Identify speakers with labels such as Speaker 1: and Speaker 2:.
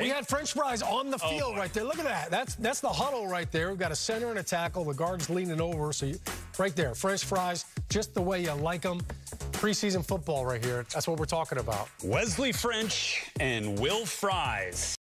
Speaker 1: We had French fries on the
Speaker 2: oh
Speaker 1: field
Speaker 2: oh
Speaker 1: right there. Look at that. That's that's the huddle right there. We've got a center and a tackle. The guard's leaning over. So you, right there, French fries, just the way you like them. Preseason football right here. That's what we're talking about.
Speaker 2: Wesley French and Will Fries.